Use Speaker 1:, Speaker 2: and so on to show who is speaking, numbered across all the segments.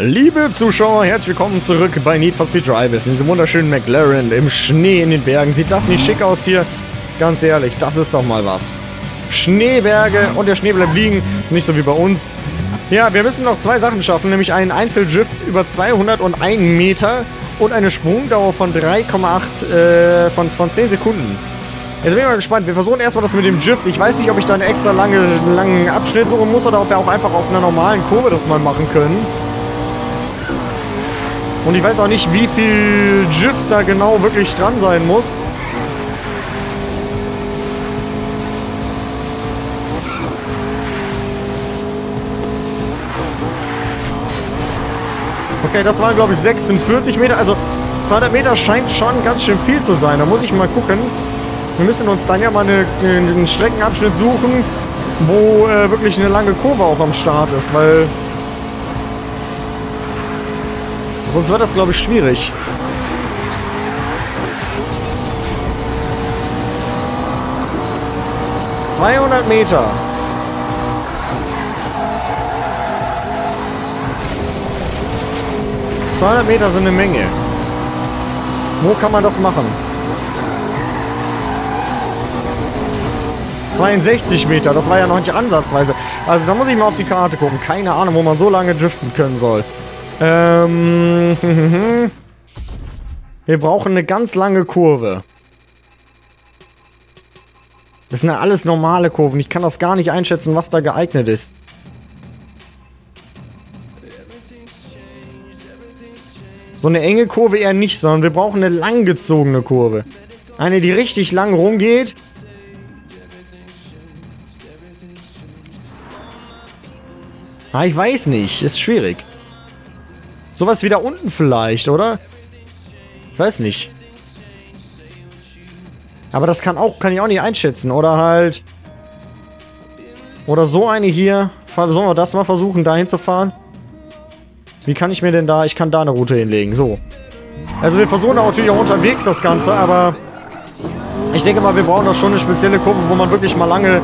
Speaker 1: Liebe Zuschauer, herzlich willkommen zurück bei Need for Speed Drivers in diesem wunderschönen McLaren im Schnee in den Bergen. Sieht das nicht schick aus hier? Ganz ehrlich, das ist doch mal was. Schneeberge und der Schnee bleibt liegen, nicht so wie bei uns. Ja, wir müssen noch zwei Sachen schaffen, nämlich einen Einzeldrift über 201 Meter und eine Sprungdauer von 3,8 äh, von, von 10 Sekunden. Jetzt bin ich mal gespannt. Wir versuchen erstmal das mit dem Drift. Ich weiß nicht, ob ich da einen extra lange, langen Abschnitt suchen muss oder ob wir auch einfach auf einer normalen Kurve das mal machen können. Und ich weiß auch nicht, wie viel Drift da genau wirklich dran sein muss. Okay, das waren glaube ich 46 Meter. Also 200 Meter scheint schon ganz schön viel zu sein. Da muss ich mal gucken. Wir müssen uns dann ja mal eine, einen Streckenabschnitt suchen, wo äh, wirklich eine lange Kurve auch am Start ist, weil Sonst wird das, glaube ich, schwierig. Zweihundert Meter. Zweihundert Meter sind eine Menge. Wo kann man das machen? 62 Meter, das war ja noch nicht ansatzweise. Also da muss ich mal auf die Karte gucken. Keine Ahnung, wo man so lange driften können soll. Ähm, wir brauchen eine ganz lange Kurve. Das sind ja alles normale Kurven. Ich kann das gar nicht einschätzen, was da geeignet ist. So eine enge Kurve eher nicht, sondern wir brauchen eine langgezogene Kurve. Eine, die richtig lang rumgeht. Ah, ich weiß nicht. Ist schwierig. Sowas wie da unten vielleicht, oder? Ich weiß nicht. Aber das kann auch, kann ich auch nicht einschätzen. Oder halt... Oder so eine hier. Sollen wir das mal versuchen, da hinzufahren? Wie kann ich mir denn da... Ich kann da eine Route hinlegen. So. Also wir versuchen natürlich auch unterwegs das Ganze, aber... Ich denke mal, wir brauchen da schon eine spezielle Kurve, wo man wirklich mal lange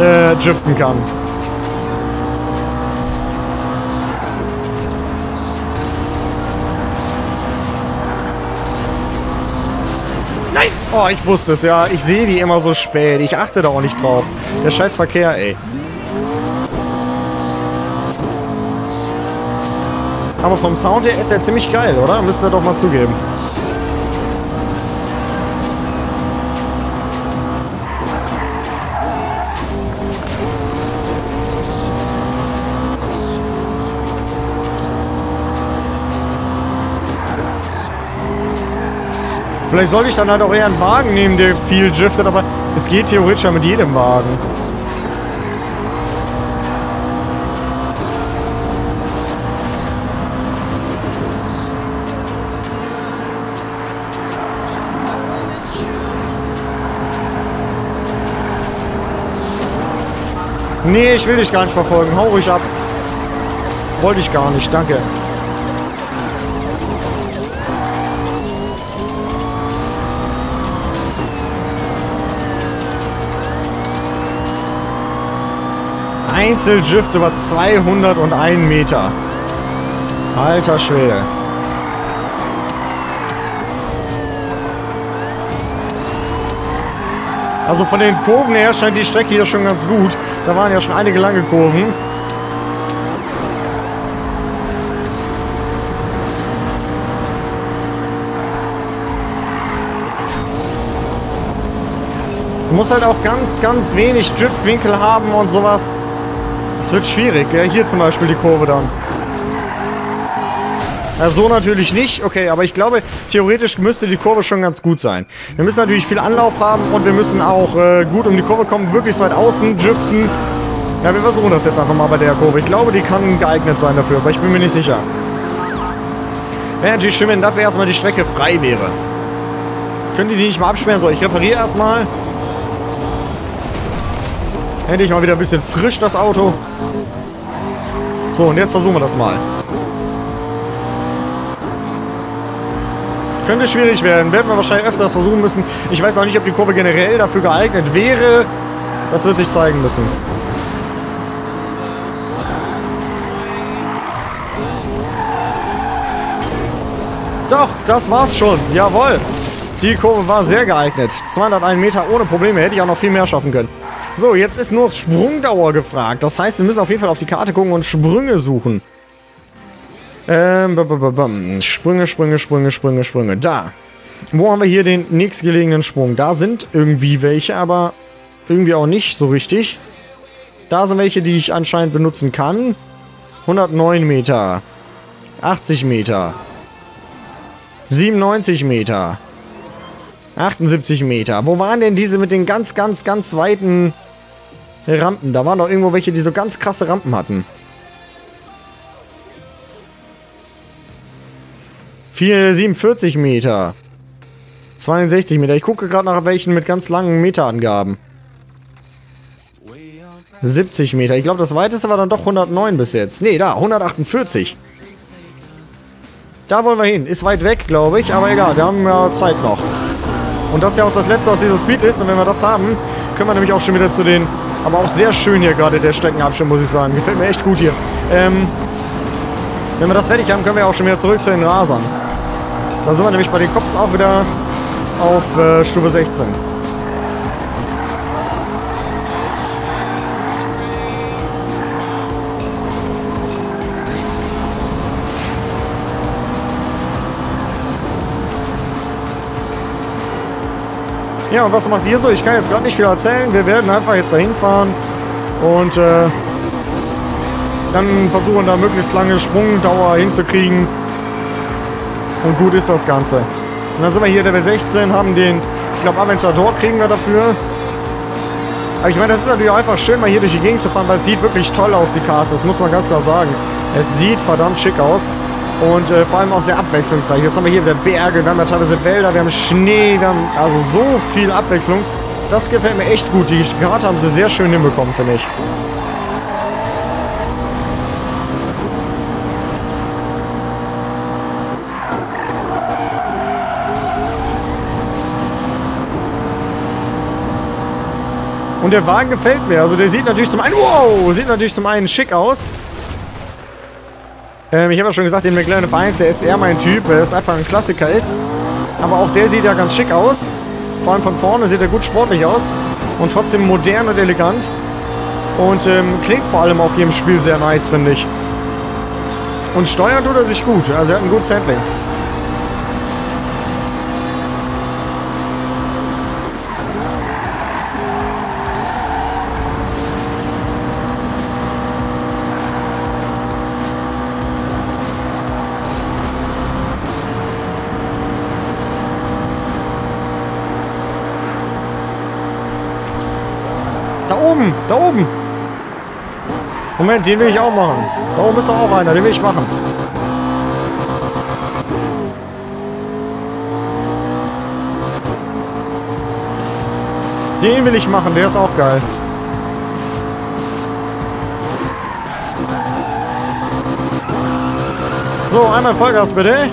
Speaker 1: äh, driften kann. Oh, ich wusste es, ja. Ich sehe die immer so spät. Ich achte da auch nicht drauf. Der scheiß Verkehr, ey. Aber vom Sound her ist der ziemlich geil, oder? Müsst ihr doch mal zugeben. Vielleicht sollte ich dann halt auch eher einen Wagen nehmen, der viel driftet, aber es geht theoretisch ja mit jedem Wagen. Nee, ich will dich gar nicht verfolgen. Hau ruhig ab. Wollte ich gar nicht, danke. Einzeldrift über 201 Meter. Alter Schwede. Also von den Kurven her scheint die Strecke hier schon ganz gut. Da waren ja schon einige lange Kurven. Du musst halt auch ganz, ganz wenig Driftwinkel haben und sowas. Es wird schwierig, ja? Hier zum Beispiel die Kurve dann. Ja, so natürlich nicht. Okay, aber ich glaube, theoretisch müsste die Kurve schon ganz gut sein. Wir müssen natürlich viel Anlauf haben und wir müssen auch äh, gut um die Kurve kommen, wirklich weit außen driften. Ja, wir versuchen das jetzt einfach mal bei der Kurve. Ich glaube, die kann geeignet sein dafür, aber ich bin mir nicht sicher. Wäre natürlich schön, wenn dafür erstmal die Strecke frei wäre. Können die die nicht mal absperren? So, ich repariere erstmal. Endlich mal wieder ein bisschen frisch, das Auto. So, und jetzt versuchen wir das mal. Könnte schwierig werden. Werden wir wahrscheinlich öfters versuchen müssen. Ich weiß auch nicht, ob die Kurve generell dafür geeignet wäre. Das wird sich zeigen müssen. Doch, das war's schon. Jawohl. Die Kurve war sehr geeignet. 201 Meter ohne Probleme. Hätte ich auch noch viel mehr schaffen können. So, jetzt ist nur Sprungdauer gefragt. Das heißt, wir müssen auf jeden Fall auf die Karte gucken und Sprünge suchen. Ähm, Sprünge, Sprünge, Sprünge, Sprünge, Sprünge. Da. Wo haben wir hier den nächstgelegenen Sprung? Da sind irgendwie welche, aber irgendwie auch nicht so richtig. Da sind welche, die ich anscheinend benutzen kann. 109 Meter. 80 Meter. 97 Meter. 78 Meter. Wo waren denn diese mit den ganz, ganz, ganz weiten Rampen? Da waren doch irgendwo welche, die so ganz krasse Rampen hatten. 447 Meter. 62 Meter. Ich gucke gerade nach welchen mit ganz langen Meterangaben. 70 Meter. Ich glaube, das weiteste war dann doch 109 bis jetzt. Nee, da, 148. Da wollen wir hin. Ist weit weg, glaube ich. Aber egal, wir haben ja Zeit noch. Und das ist ja auch das letzte aus dieser Speed ist. Und wenn wir das haben, können wir nämlich auch schon wieder zu den... Aber auch sehr schön hier gerade der Streckenabschnitt, muss ich sagen. Gefällt mir echt gut hier. Ähm, wenn wir das fertig haben, können wir auch schon wieder zurück zu den Rasern. Da sind wir nämlich bei den Cops auch wieder auf äh, Stufe 16. Ja, und was macht ihr so? Ich kann jetzt gerade nicht viel erzählen. Wir werden einfach jetzt dahin fahren und äh, dann versuchen, da möglichst lange Sprungdauer hinzukriegen. Und gut ist das Ganze. Und dann sind wir hier Level 16, haben den, ich glaube, Aventador kriegen wir dafür. Aber ich meine, das ist natürlich einfach schön, mal hier durch die Gegend zu fahren, weil es sieht wirklich toll aus, die Karte. Das muss man ganz klar sagen. Es sieht verdammt schick aus. Und äh, vor allem auch sehr abwechslungsreich. Jetzt haben wir hier wieder Berge, wir haben ja teilweise Wälder, wir haben Schnee, wir haben also so viel Abwechslung. Das gefällt mir echt gut. Die Karte haben sie sehr schön hinbekommen, finde ich. Und der Wagen gefällt mir. Also der sieht natürlich zum einen... Wow! Sieht natürlich zum einen schick aus. Ähm, ich habe ja schon gesagt, den McLaren F1, der ist eher mein Typ, weil es einfach ein Klassiker ist. Aber auch der sieht ja ganz schick aus. Vor allem von vorne sieht er gut sportlich aus. Und trotzdem modern und elegant. Und ähm, klingt vor allem auch hier im Spiel sehr nice, finde ich. Und steuern tut er sich gut. Also er hat ein gutes Handling. Da oben. Moment, den will ich auch machen. Da oben ist doch auch einer, den will ich machen. Den will ich machen, der ist auch geil. So, einmal Vollgas bitte.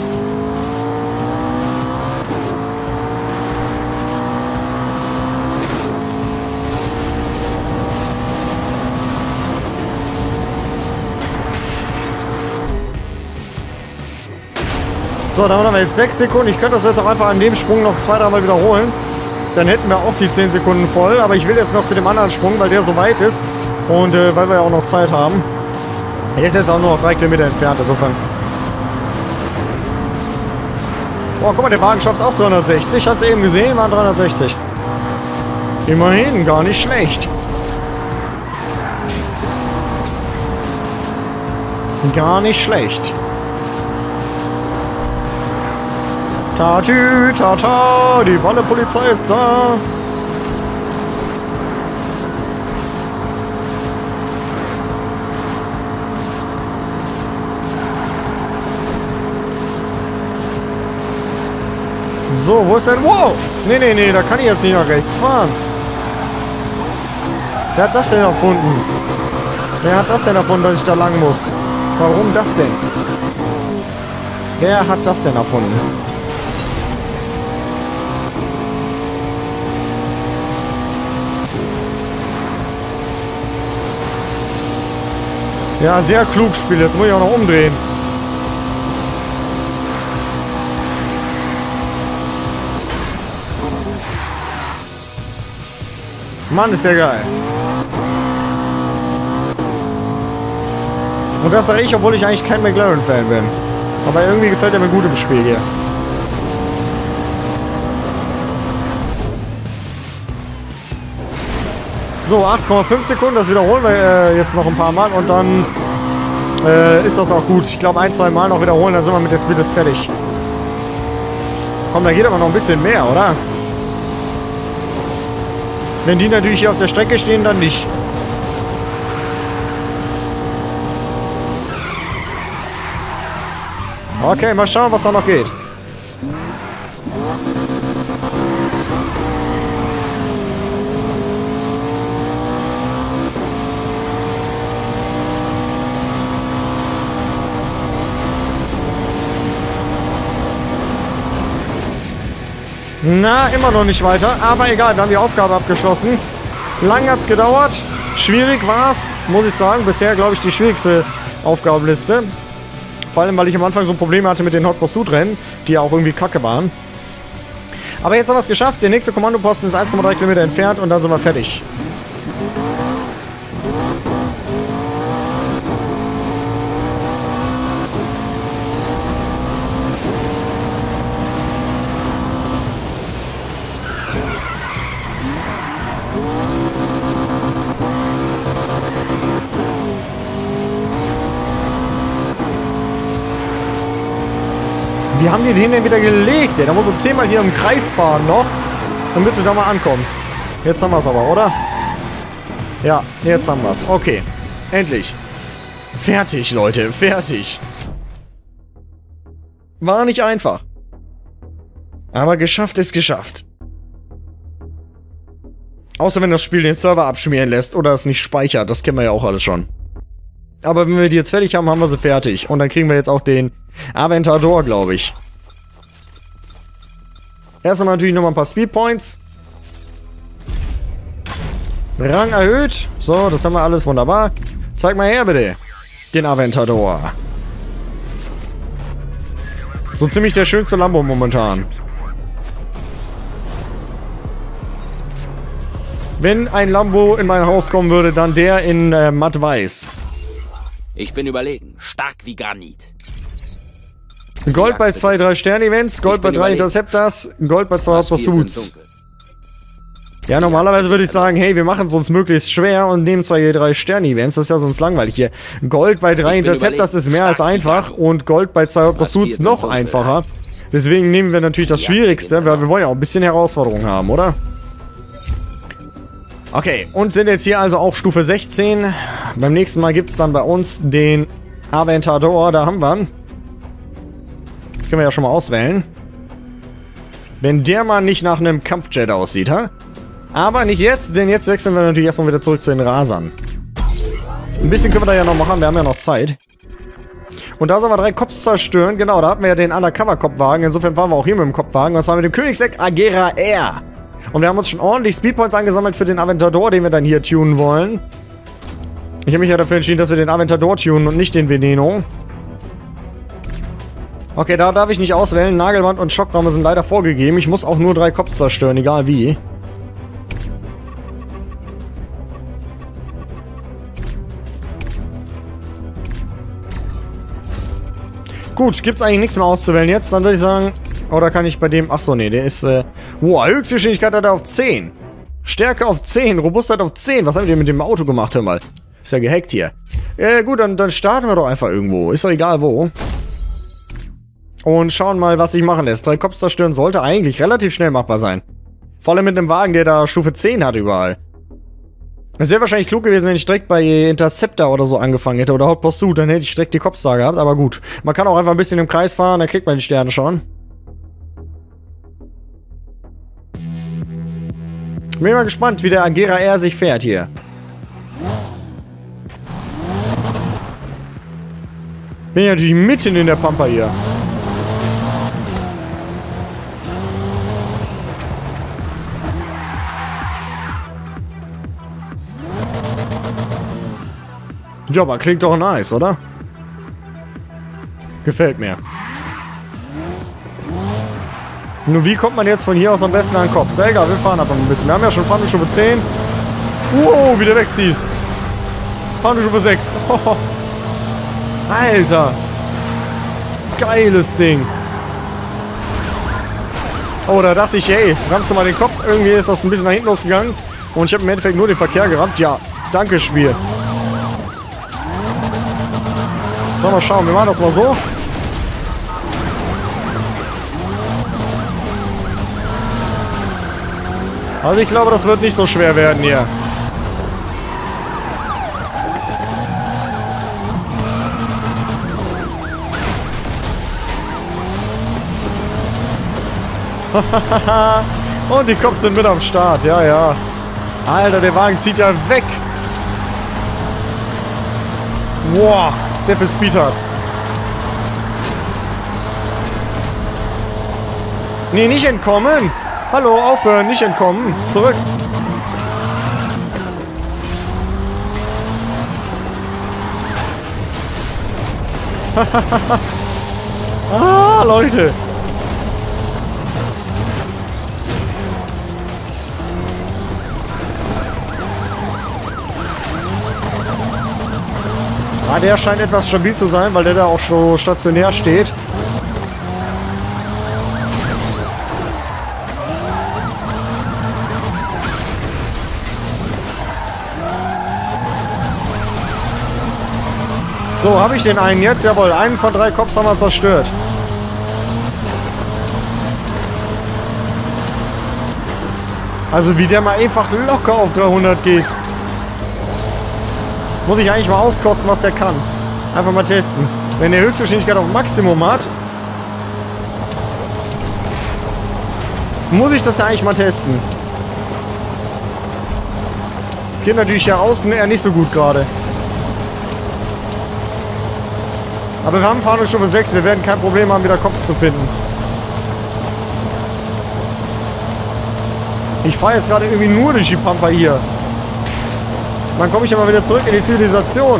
Speaker 1: So, dann haben wir jetzt 6 Sekunden. Ich könnte das jetzt auch einfach an dem Sprung noch zwei, dreimal wiederholen. Dann hätten wir auch die 10 Sekunden voll. Aber ich will jetzt noch zu dem anderen Sprung, weil der so weit ist. Und äh, weil wir ja auch noch Zeit haben. Der ist jetzt auch nur noch 3 Kilometer entfernt, insofern. Boah, guck mal, der Wagen schafft auch 360. Hast du eben gesehen? Waren 360. Immerhin, gar nicht schlecht. Gar nicht schlecht. Tatü, tata, die Walle-Polizei ist da. So, wo ist denn... Wow! Nee, nee, nee, da kann ich jetzt nicht nach rechts fahren. Wer hat das denn erfunden? Wer hat das denn erfunden, dass ich da lang muss? Warum das denn? Wer hat das denn erfunden? Ja, sehr klug Spiel. Jetzt muss ich auch noch umdrehen. Mann, ist ja geil. Und das sage ich, obwohl ich eigentlich kein McLaren-Fan bin. Aber irgendwie gefällt er mir gut im Spiel hier. So, 8,5 Sekunden, das wiederholen wir äh, jetzt noch ein paar Mal und dann äh, ist das auch gut. Ich glaube, ein, zwei Mal noch wiederholen, dann sind wir mit der Speedlist fertig. Komm, da geht aber noch ein bisschen mehr, oder? Wenn die natürlich hier auf der Strecke stehen, dann nicht. Okay, mal schauen, was da noch geht. Na, immer noch nicht weiter. Aber egal, wir haben die Aufgabe abgeschlossen. Lang hat es gedauert. Schwierig war es, muss ich sagen. Bisher, glaube ich, die schwierigste Aufgabenliste. Vor allem, weil ich am Anfang so Probleme hatte mit den Hot Pursuit Rennen, die ja auch irgendwie kacke waren. Aber jetzt haben wir es geschafft. Der nächste Kommandoposten ist 1,3 Kilometer entfernt und dann sind wir fertig. Haben die den denn wieder gelegt, ey? Da muss er zehnmal hier im Kreis fahren noch, damit du da mal ankommst. Jetzt haben wir es aber, oder? Ja, jetzt haben wir es. Okay. Endlich. Fertig, Leute. Fertig. War nicht einfach. Aber geschafft ist geschafft. Außer wenn das Spiel den Server abschmieren lässt oder es nicht speichert. Das kennen wir ja auch alles schon. Aber wenn wir die jetzt fertig haben, haben wir sie fertig. Und dann kriegen wir jetzt auch den Aventador, glaube ich. Erst einmal natürlich nochmal ein paar Speedpoints. Rang erhöht. So, das haben wir alles wunderbar. Zeig mal her, bitte. Den Aventador. So ziemlich der schönste Lambo momentan. Wenn ein Lambo in mein Haus kommen würde, dann der in äh, matt weiß.
Speaker 2: Ich bin überlegen. Stark wie Granit.
Speaker 1: Gold bei zwei 3-Sterne-Events, Gold bei drei Interceptors, Gold bei zwei Pursuits. Ja, normalerweise würde ich sagen, hey, wir machen es uns möglichst schwer und nehmen zwei 3 Sterne-Events. Das ist ja sonst langweilig hier. Gold bei drei Interceptors ist mehr als einfach und Gold bei zwei Pursuits noch einfacher. Deswegen nehmen wir natürlich das Schwierigste, weil wir wollen ja auch ein bisschen Herausforderung haben, oder? Okay, und sind jetzt hier also auch Stufe 16. Beim nächsten Mal gibt es dann bei uns den Aventador, da haben wir ihn. Können wir ja schon mal auswählen. Wenn der mal nicht nach einem Kampfjet aussieht, ha? Aber nicht jetzt, denn jetzt wechseln wir natürlich erstmal wieder zurück zu den Rasern. Ein bisschen können wir da ja noch machen, wir haben ja noch Zeit. Und da sollen wir drei Cops zerstören. Genau, da hatten wir ja den Undercover-Kopfwagen. Insofern waren wir auch hier mit dem Kopfwagen. Was war mit dem Königseck Agera Air? Und wir haben uns schon ordentlich Speedpoints angesammelt für den Aventador, den wir dann hier tunen wollen. Ich habe mich ja dafür entschieden, dass wir den Aventador tunen und nicht den Veneno. Okay, da darf ich nicht auswählen. Nagelwand und Schockraum sind leider vorgegeben. Ich muss auch nur drei Cops zerstören, egal wie. Gut, gibt's eigentlich nichts mehr auszuwählen jetzt. Dann würde ich sagen... Oder kann ich bei dem... Achso, nee, der ist... Äh, wow, Höchstgeschwindigkeit hat er auf 10. Stärke auf 10, Robustheit auf 10. Was haben wir denn mit dem Auto gemacht? Hör mal. Ist ja gehackt hier. Äh, gut, dann, dann starten wir doch einfach irgendwo. Ist doch egal wo. Und schauen mal, was sich machen lässt. Drei Cops zerstören sollte eigentlich relativ schnell machbar sein. Vor allem mit einem Wagen, der da Stufe 10 hat überall. Es wäre wahrscheinlich klug gewesen, wenn ich direkt bei Interceptor oder so angefangen hätte. Oder Hot Pursuit, dann hätte ich direkt die Cops gehabt. Aber gut, man kann auch einfach ein bisschen im Kreis fahren, dann kriegt man die Sterne schon. Bin mal gespannt, wie der Agera R sich fährt hier. Bin ja natürlich mitten in der Pampa hier. Ja, aber klingt doch nice, oder? Gefällt mir. Nur wie kommt man jetzt von hier aus am besten an den Kopf? Egal, wir fahren einfach ein bisschen. Wir haben ja schon Fahrtstufe 10. Wow, wie der wegzieht. Fahndungsstufe 6. Alter. Geiles Ding. Oh, da dachte ich, hey, rammst du mal den Kopf. Irgendwie ist das ein bisschen nach hinten losgegangen. Und ich habe im Endeffekt nur den Verkehr gerammt. Ja, danke, Spiel. So, mal schauen. Wir machen das mal so. Also ich glaube, das wird nicht so schwer werden hier. Und die Cops sind mit am Start. Ja, ja. Alter, der Wagen zieht ja weg. Was der für Speed hat. Nee, nicht entkommen. Hallo, aufhören, nicht entkommen. Zurück. ah, Leute. Ah, der scheint etwas stabil zu sein, weil der da auch so stationär steht. So, habe ich den einen jetzt? Jawohl, einen von drei Cops haben wir zerstört. Also wie der mal einfach locker auf 300 geht. Muss ich eigentlich mal auskosten, was der kann. Einfach mal testen. Wenn der Höchstgeschwindigkeit auf Maximum hat, muss ich das ja eigentlich mal testen. Das geht natürlich hier außen eher nicht so gut gerade. Aber wir haben Fahndungsstufe 6. Wir werden kein Problem haben, wieder Cops zu finden. Ich fahre jetzt gerade irgendwie nur durch die Pampa hier. Dann komme ich aber wieder zurück in die Zivilisation.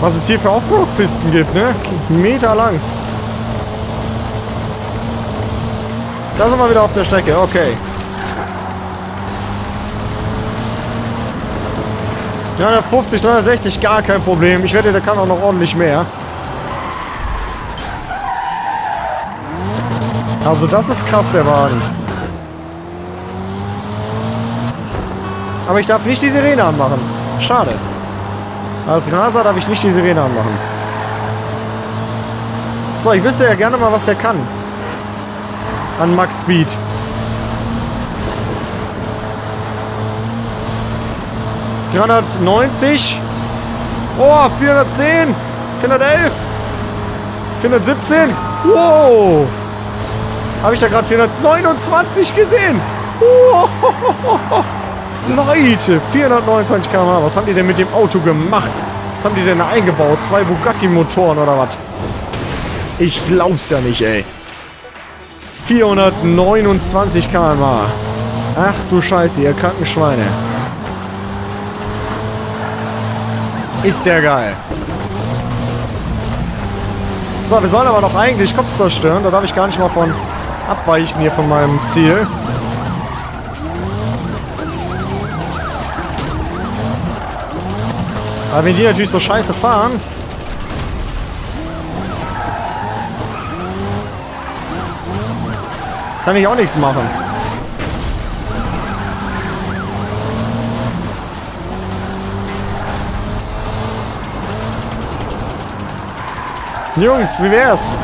Speaker 1: Was es hier für Offroad-Pisten gibt, ne? Meter lang. Da sind wir wieder auf der Strecke, okay. 350, 360, gar kein Problem. Ich wette, der kann auch noch ordentlich mehr. Also das ist krass, der Wagen. Aber ich darf nicht die Sirene anmachen. Schade. Als Raser darf ich nicht die Sirene anmachen. So, ich wüsste ja gerne mal, was der kann. An Max Speed. ...390. Oh, 410. 411. 417. Wow. Habe ich da gerade 429 gesehen? Wow. Leute, 429 km/h. Was haben die denn mit dem Auto gemacht? Was haben die denn da eingebaut? Zwei Bugatti-Motoren oder was? Ich glaub's ja nicht, ey. 429 km/h. Ach du Scheiße, ihr kranken Schweine. Ist der geil. So, wir sollen aber doch eigentlich Kopf zerstören. Da darf ich gar nicht mal von abweichen hier von meinem Ziel. Aber wenn die natürlich so scheiße fahren... Kann ich auch nichts machen. Jungs, wie wär's?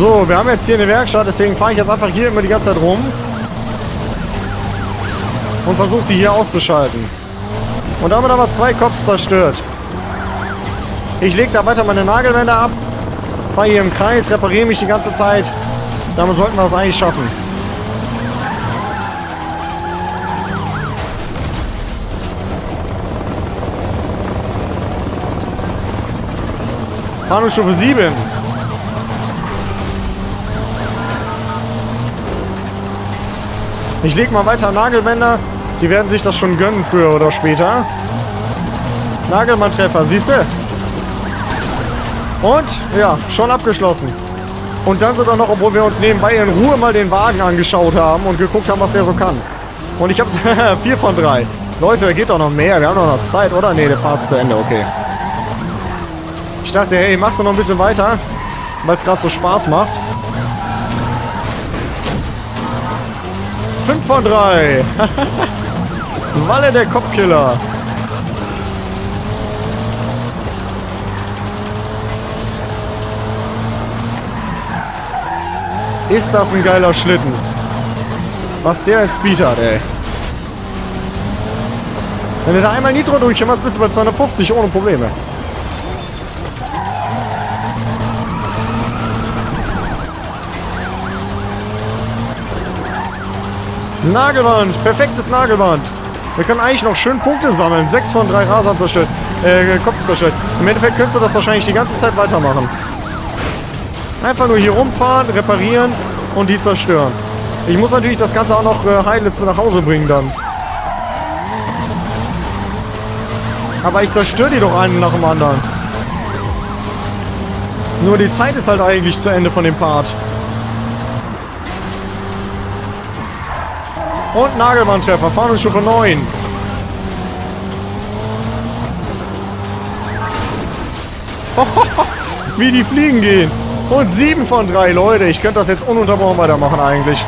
Speaker 1: So, wir haben jetzt hier eine Werkstatt, deswegen fahre ich jetzt einfach hier immer die ganze Zeit rum. Und versuche die hier auszuschalten. Und damit haben wir zwei Cops zerstört. Ich lege da weiter meine Nagelwände ab. Fahre hier im Kreis, repariere mich die ganze Zeit. Damit sollten wir es eigentlich schaffen. Fahndungsstufe 7. Ich leg mal weiter Nagelbänder. Die werden sich das schon gönnen, früher oder später. Nagelmann-Treffer, siehst du? Und, ja, schon abgeschlossen. Und dann sogar noch, obwohl wir uns nebenbei in Ruhe mal den Wagen angeschaut haben und geguckt haben, was der so kann. Und ich habe 4 von 3. Leute, da geht doch noch mehr. Wir haben doch noch Zeit, oder? Ne, der Part ist zu Ende, okay. Ich dachte, hey, machst du noch ein bisschen weiter? Weil es gerade so Spaß macht. 5 von 3. Walle der Kopfkiller. Ist das ein geiler Schlitten. Was der als Speed hat, ey. Wenn du da einmal Nitro durchhämmerst, bist du bei 250 ohne Probleme. Nagelwand. Perfektes Nagelwand. Wir können eigentlich noch schön Punkte sammeln. 6 von 3 Rasern zerstört. Äh, Kopf zerstört. Im Endeffekt könntest du das wahrscheinlich die ganze Zeit weitermachen. Einfach nur hier rumfahren, reparieren und die zerstören. Ich muss natürlich das Ganze auch noch äh, heile zu nach Hause bringen dann. Aber ich zerstöre die doch einen nach dem anderen. Nur die Zeit ist halt eigentlich zu Ende von dem Part. Und Nagelmann-Treffer. Fahndungsstufe 9. Wie die fliegen gehen. Und 7 von 3, Leute. Ich könnte das jetzt ununterbrochen weitermachen eigentlich.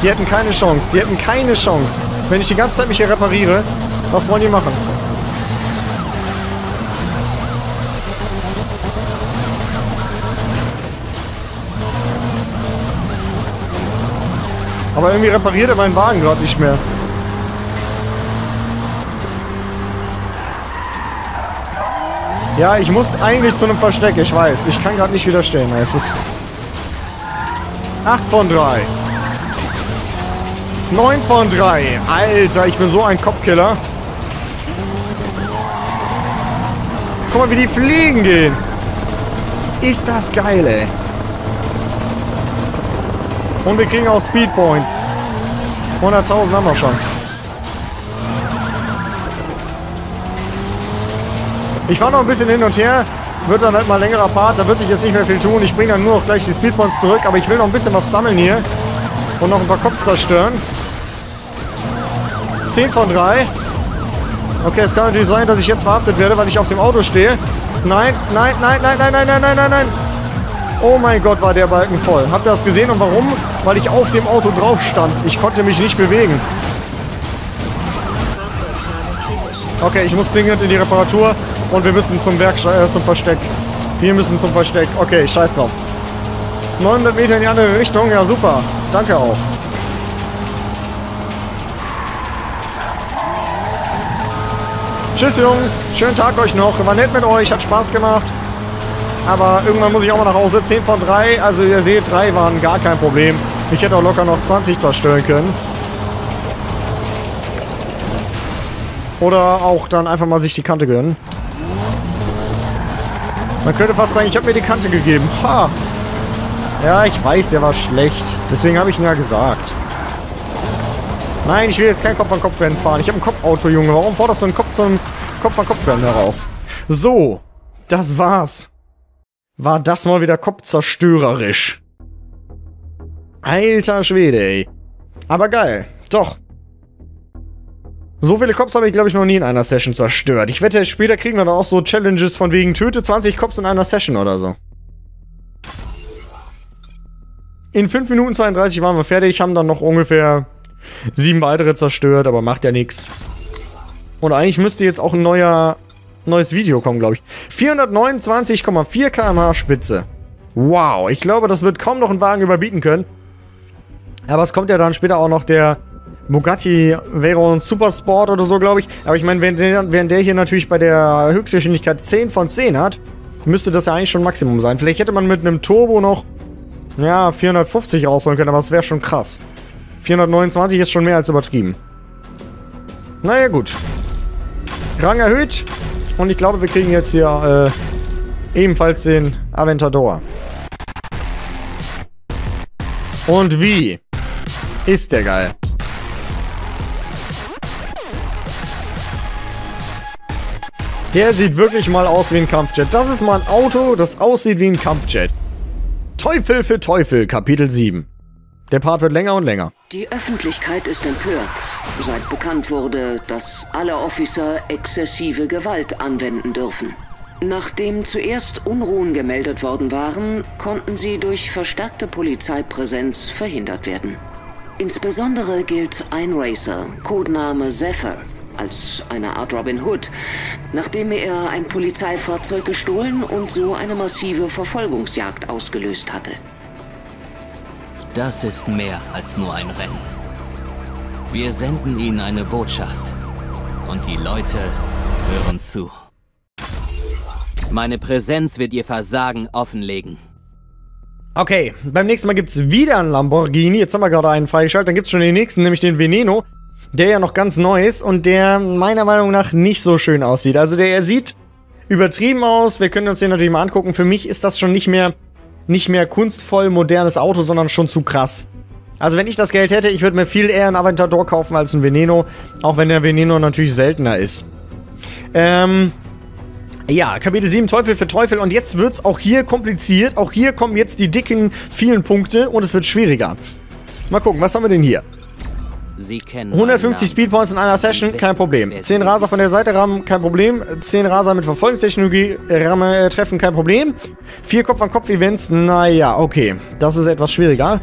Speaker 1: Die hätten keine Chance. Die hätten keine Chance. Wenn ich die ganze Zeit mich hier repariere, was wollen die machen? Aber irgendwie repariert er meinen Wagen gerade nicht mehr. Ja, ich muss eigentlich zu einem Versteck, ich weiß. Ich kann gerade nicht widerstehen. Es ist 8 von 3. 9 von 3. Alter, ich bin so ein Kopfkiller. Guck mal, wie die fliegen gehen. Ist das geil, ey. Und wir kriegen auch Speed Points. 100.000 haben wir schon. Ich fahre noch ein bisschen hin und her. Wird dann halt mal längerer Part. Da wird sich jetzt nicht mehr viel tun. Ich bringe dann nur noch gleich die Speed Points zurück. Aber ich will noch ein bisschen was sammeln hier. Und noch ein paar Cops zerstören. 10 von 3. Okay, es kann natürlich sein, dass ich jetzt verhaftet werde, weil ich auf dem Auto stehe. Nein, nein, nein, nein, nein, nein, nein, nein, nein, nein. Oh mein Gott, war der Balken voll. Habt ihr das gesehen und warum? Weil ich auf dem Auto drauf stand. Ich konnte mich nicht bewegen. Okay, ich muss dringend in die Reparatur und wir müssen zum Werkstatt, äh, zum Versteck. Wir müssen zum Versteck. Okay, scheiß drauf. 900 Meter in die andere Richtung. Ja, super. Danke auch. Tschüss, Jungs. Schönen Tag euch noch. War nett mit euch. Hat Spaß gemacht. Aber irgendwann muss ich auch mal nach Hause. 10 von 3. Also ihr seht, 3 waren gar kein Problem. Ich hätte auch locker noch 20 zerstören können. Oder auch dann einfach mal sich die Kante gönnen. Man könnte fast sagen, ich habe mir die Kante gegeben. Ha! Ja, ich weiß, der war schlecht. Deswegen habe ich ihn ja gesagt. Nein, ich will jetzt kein Kopf-an-Kopf-Rennen fahren. Ich habe ein Kopfauto, Junge. Warum forderst du ein Kopf zum Kopf-an-Kopf-Rennen heraus? So, das war's war das mal wieder kopfzerstörerisch. Alter Schwede, ey. Aber geil. Doch. So viele Cops habe ich, glaube ich, noch nie in einer Session zerstört. Ich wette, später kriegen wir dann auch so Challenges von wegen töte 20 Cops in einer Session oder so. In 5 Minuten 32 waren wir fertig, haben dann noch ungefähr sieben weitere zerstört, aber macht ja nichts. Und eigentlich müsste jetzt auch ein neuer neues Video kommen, glaube ich. 429,4 km/h Spitze. Wow, ich glaube, das wird kaum noch ein Wagen überbieten können. Aber es kommt ja dann später auch noch der Bugatti Veyron Supersport oder so, glaube ich. Aber ich meine, der, wenn der hier natürlich bei der Höchstgeschwindigkeit 10 von 10 hat, müsste das ja eigentlich schon Maximum sein. Vielleicht hätte man mit einem Turbo noch, ja, 450 rausholen können, aber das wäre schon krass. 429 ist schon mehr als übertrieben. Naja, gut. Rang erhöht. Und ich glaube, wir kriegen jetzt hier äh, ebenfalls den Aventador. Und wie? Ist der geil. Der sieht wirklich mal aus wie ein Kampfjet. Das ist mal ein Auto, das aussieht wie ein Kampfjet. Teufel für Teufel, Kapitel 7. Der Part wird länger und länger.
Speaker 3: Die Öffentlichkeit ist empört, seit bekannt wurde, dass alle Officer exzessive Gewalt anwenden dürfen. Nachdem zuerst Unruhen gemeldet worden waren, konnten sie durch verstärkte Polizeipräsenz verhindert werden. Insbesondere gilt ein Racer, Codename Zephyr, als eine Art Robin Hood, nachdem er ein Polizeifahrzeug gestohlen und so eine massive Verfolgungsjagd ausgelöst hatte.
Speaker 4: Das ist mehr als nur ein Rennen. Wir senden Ihnen eine Botschaft. Und die Leute hören zu. Meine Präsenz wird Ihr Versagen offenlegen.
Speaker 1: Okay, beim nächsten Mal gibt es wieder einen Lamborghini. Jetzt haben wir gerade einen freigeschaltet. Dann gibt es schon den nächsten, nämlich den Veneno. Der ja noch ganz neu ist und der meiner Meinung nach nicht so schön aussieht. Also der sieht übertrieben aus. Wir können uns den natürlich mal angucken. Für mich ist das schon nicht mehr, nicht mehr kunstvoll modernes Auto, sondern schon zu krass. Also wenn ich das Geld hätte, ich würde mir viel eher einen Aventador kaufen als einen Veneno. Auch wenn der Veneno natürlich seltener ist. Ähm, ja, Kapitel 7, Teufel für Teufel. Und jetzt wird es auch hier kompliziert. Auch hier kommen jetzt die dicken, vielen Punkte und es wird schwieriger. Mal gucken, was haben wir denn hier? 150 Speedpoints in einer Session, kein Problem. 10 Raser von der Seite rammen, kein Problem. 10 Raser mit Verfolgungstechnologie rammen, äh, treffen, kein Problem. 4 Kopf-an-Kopf-Events, naja, okay. Das ist etwas schwieriger.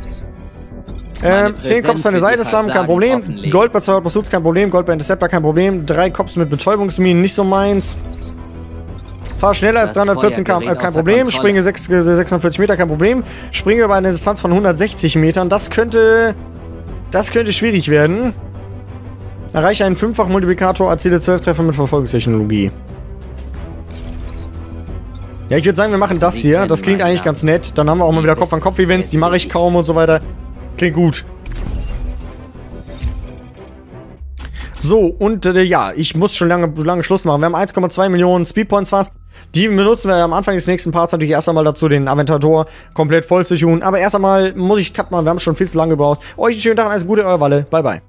Speaker 1: Ähm, 10 Cops an der Seite slammen, kein Problem. Gold bei 200 Pursuits, kein Problem. Gold bei Interceptor, kein Problem. 3 Cops mit Betäubungsminen, nicht so meins. Fahr schneller als 314 km, äh, kein Problem. Springe 6, 46 Meter, kein Problem. Springe über eine Distanz von 160 Metern. Das könnte... Das könnte schwierig werden. Erreiche einen Fünffach-Multiplikator, erziele 12 Treffer mit Verfolgungstechnologie. Ja, ich würde sagen, wir machen das hier. Das klingt eigentlich ganz nett. Dann haben wir auch mal wieder Kopf-an-Kopf-Events. Die mache ich kaum und so weiter. Klingt gut. So, und äh, ja, ich muss schon lange, lange Schluss machen. Wir haben 1,2 Millionen Speedpoints fast. Die benutzen wir am Anfang des nächsten Parts natürlich erst einmal dazu, den Aventador komplett voll zu tun. Aber erst einmal muss ich cut machen, wir haben schon viel zu lange gebraucht. Euch einen schönen Tag alles Gute, euer Walle. Bye, bye.